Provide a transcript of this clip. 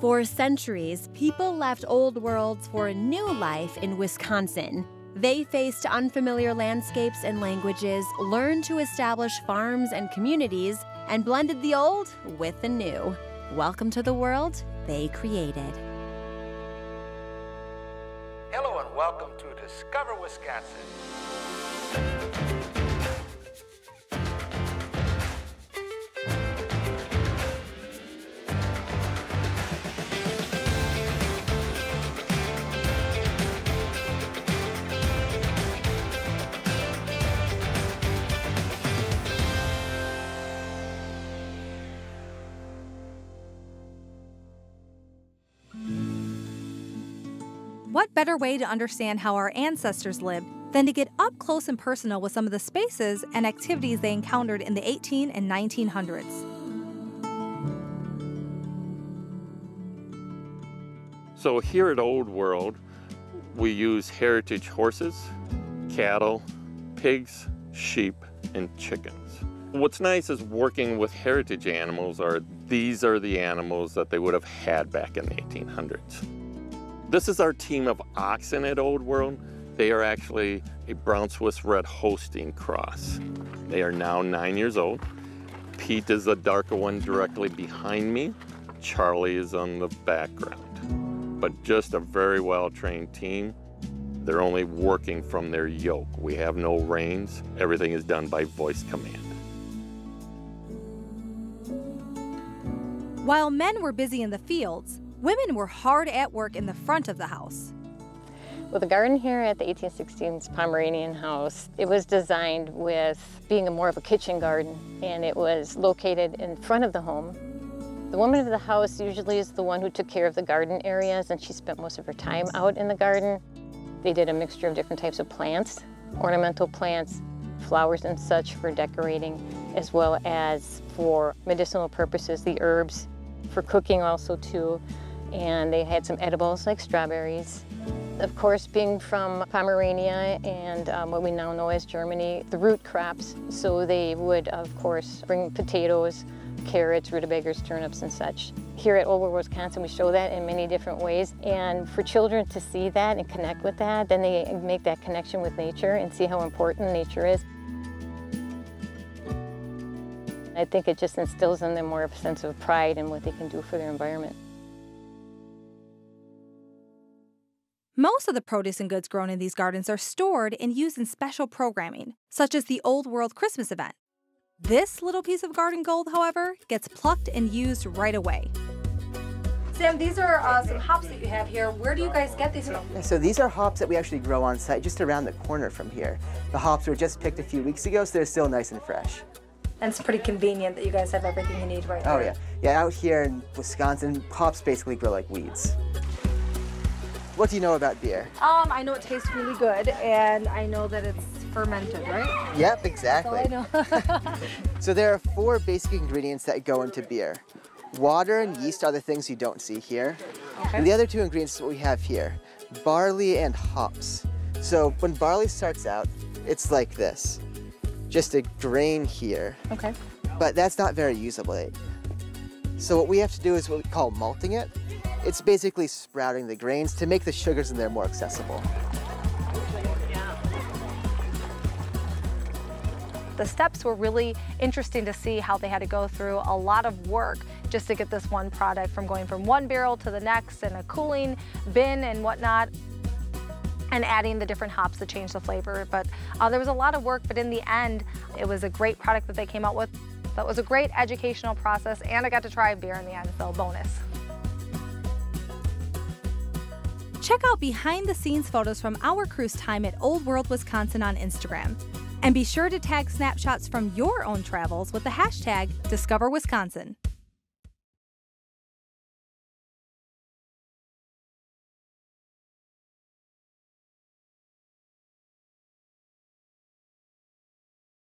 For centuries, people left old worlds for a new life in Wisconsin. They faced unfamiliar landscapes and languages, learned to establish farms and communities, and blended the old with the new. Welcome to the world they created. Hello and welcome to Discover Wisconsin. What better way to understand how our ancestors lived than to get up close and personal with some of the spaces and activities they encountered in the 18 and 1900s? So here at Old World, we use heritage horses, cattle, pigs, sheep, and chickens. What's nice is working with heritage animals are these are the animals that they would have had back in the 1800s. This is our team of oxen at Old World. They are actually a Brown Swiss Red Holstein cross. They are now nine years old. Pete is the darker one directly behind me. Charlie is on the background. But just a very well-trained team. They're only working from their yoke. We have no reins. Everything is done by voice command. While men were busy in the fields, Women were hard at work in the front of the house. Well, the garden here at the 1816s Pomeranian House, it was designed with being a more of a kitchen garden, and it was located in front of the home. The woman of the house usually is the one who took care of the garden areas, and she spent most of her time out in the garden. They did a mixture of different types of plants, ornamental plants, flowers and such for decorating, as well as for medicinal purposes, the herbs, for cooking also too and they had some edibles like strawberries. Of course, being from Pomerania and um, what we now know as Germany, the root crops, so they would, of course, bring potatoes, carrots, rutabagas, turnips, and such. Here at Old World, Wisconsin, we show that in many different ways, and for children to see that and connect with that, then they make that connection with nature and see how important nature is. I think it just instills in them more of a sense of pride in what they can do for their environment. Most of the produce and goods grown in these gardens are stored and used in special programming, such as the Old World Christmas event. This little piece of garden gold, however, gets plucked and used right away. Sam, these are uh, some hops that you have here. Where do you guys get these from? So these are hops that we actually grow on site just around the corner from here. The hops were just picked a few weeks ago, so they're still nice and fresh. And it's pretty convenient that you guys have everything you need right oh, there. Oh yeah. Yeah, out here in Wisconsin, hops basically grow like weeds. What do you know about beer? Um, I know it tastes really good, and I know that it's fermented, right? Yep, exactly. That's all I know. so there are four basic ingredients that go into beer. Water and yeast are the things you don't see here. Okay. And the other two ingredients what we have here, barley and hops. So when barley starts out, it's like this. Just a grain here. Okay. But that's not very usable. So what we have to do is what we call malting it. It's basically sprouting the grains to make the sugars in there more accessible. The steps were really interesting to see how they had to go through a lot of work just to get this one product from going from one barrel to the next and a cooling bin and whatnot and adding the different hops to change the flavor. But uh, there was a lot of work, but in the end, it was a great product that they came out with. That was a great educational process, and I got to try beer in the end, so bonus. Check out behind the scenes photos from our cruise time at Old World, Wisconsin on Instagram. And be sure to tag snapshots from your own travels with the hashtag DiscoverWisconsin.